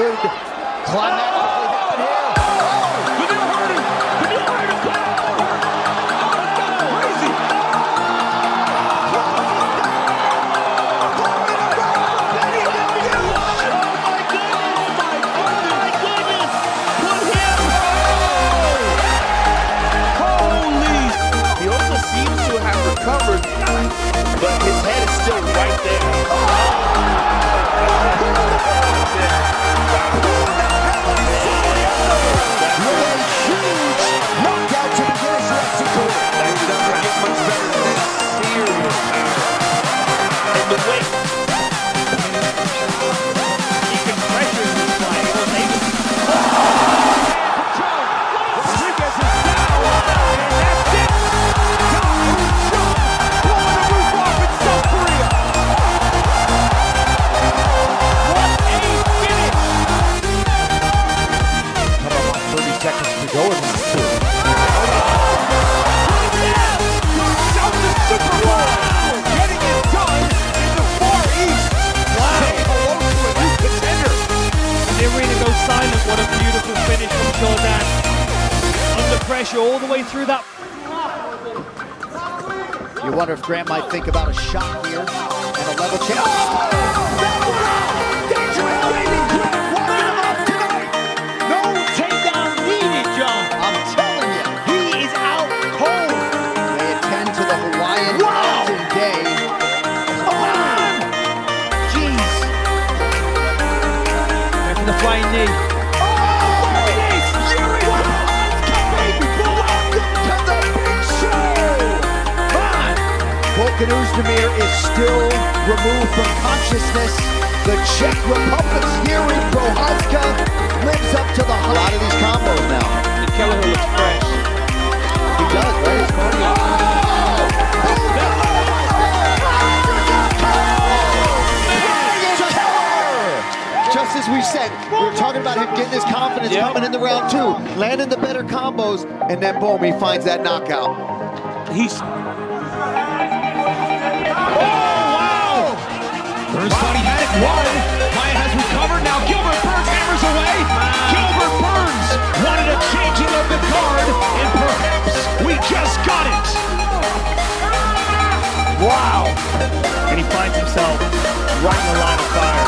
could climb that What a beautiful finish from Jordan. Under pressure all the way through that. You wonder if Grant might think about a shot here and a level change. Oh, no takedown Volkan Oezdemir is still removed from consciousness. The Czech Republic's Jiri Prochazka lives up to the. A lot of these combos now. And Kelleher looks fresh. He does, right? His cardio. Just as we said, we were talking about him getting his confidence Yeah. coming into round two, landing the better combos, and then boom, he finds that knockout. He's Burns thought he had it won. Wyatt has recovered. Now Gilbert Burns hammers away. Gilbert Burns wanted a changing of the guard, and perhaps we just got it. Wow! And he finds himself right in the line of fire.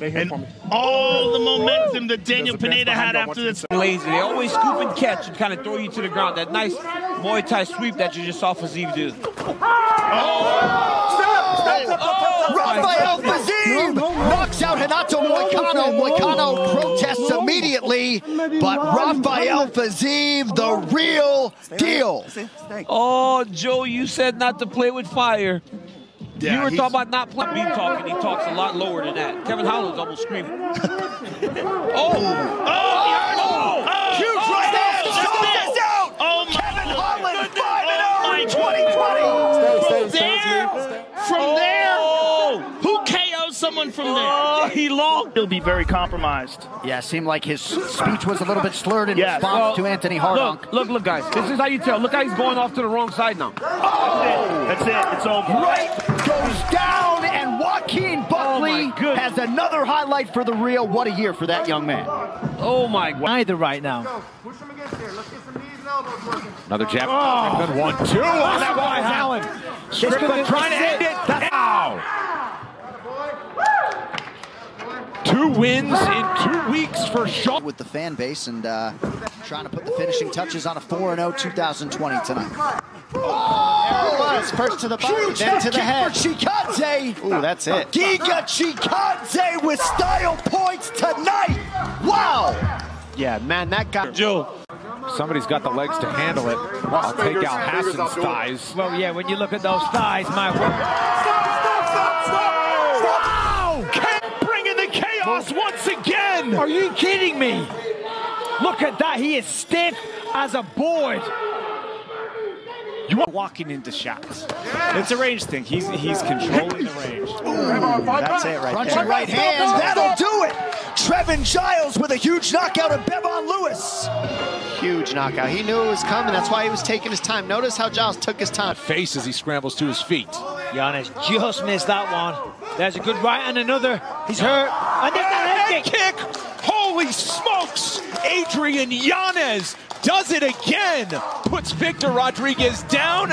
And all the momentum that Daniel Pineda had after this. Lazy. They always scoop and catch and kind of throw you to the ground. That nice Muay Thai sweep that you just saw Fiziev do. Oh! Rafael Fiziev knocks out Renato Moicano. Moicano protests immediately, but Rafael Fiziev, the real deal. Oh, Joe, you said not to play with fire. Yeah, you were talking about not playing. Me talking, he talks a lot lower than that. Kevin Holland's almost screaming. oh! Oh, oh, from there? Oh, he long. He'll be very compromised. Yeah, seemed like his speech was a little bit slurred in Yes. response Well, to Anthony Hardonk. Look, look, look, guys. This is how you tell. Look how he's going off to the wrong side now. Oh. That's it. It's over. Right goes down, and Joaquin Buckley oh, my goodness. has another highlight for the real. What a year for that young man. Oh my God. Either right now. Push him against there. Let's get some knees now. Another jab. Oh. Good one, two. Oh, that one, Allen. Strickland trying to end it. Ow. Two wins in two weeks for Shaw. With the fan base and uh, trying to put the finishing touches on a 4-0 2020 tonight. Oh, first to the body, Huge then to the head. For Chikadze. Ooh, that's it. Giga Chikadze with style points tonight. Wow. Yeah, man, that guy. Joe. Somebody's got the legs to handle it. I'll take out Hassan's thighs. Well, yeah, when you look at those thighs, my word. The once again. Are you kidding me? Look at that. He is stiff as a board. You are walking into shots. It's a range thing. He's he's controlling the range. Ooh, that's it right Crunchy there. right hand. That'll do it. Trevin Giles with a huge knockout of Bevon Lewis. Huge knockout. He knew it was coming. That's why he was taking his time. Notice how Giles took his time. Face as he scrambles to his feet. Yanez just missed that one. There's a good right and another. He's hurt. And head kick. Holy smokes! Adrian Yanez does it again. Puts Victor Rodriguez down.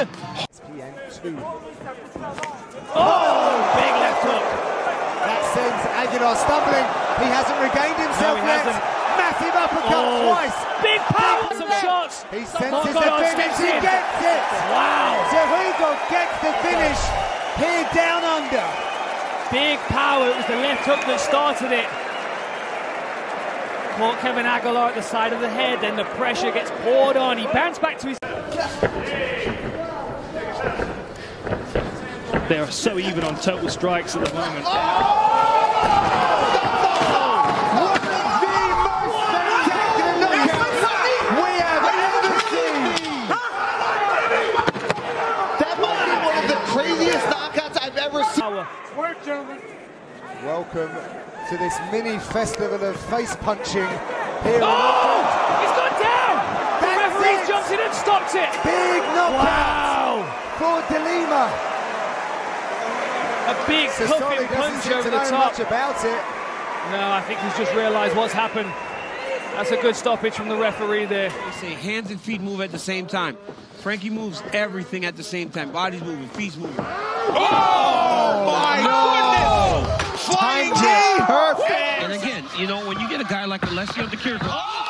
Oh, big left hook. That sends Aguilar stumbling. He hasn't regained himself no, yet. Hasn't. Massive uppercut oh. twice. Big power. Some shots. He senses the finish. He gets it. Wow. Cerrigo gets the finish here down under. Big power. It was the left hook that started it. Caught Kevin Aguilar at the side of the head, then the pressure gets poured on. He bounced back to his. They're so even on total strikes at the moment. We have an interview! That must be one of the craziest knockouts I've ever seen. Welcome to this mini festival of face punching here oh! He's gone down! The referee it. jumped in and stopped it! Big knockout wow. for Delima. A big cuffing punch over the top. much about it. No, I think he's just realised what's happened. That's a good stoppage from the referee there. They say hands and feet move at the same time. Frankie moves everything at the same time. Body's moving, feet's moving. Oh, oh my goodness! Flying knee! Perfect! And again, you know, when you get a guy like Alessio Di Chirico,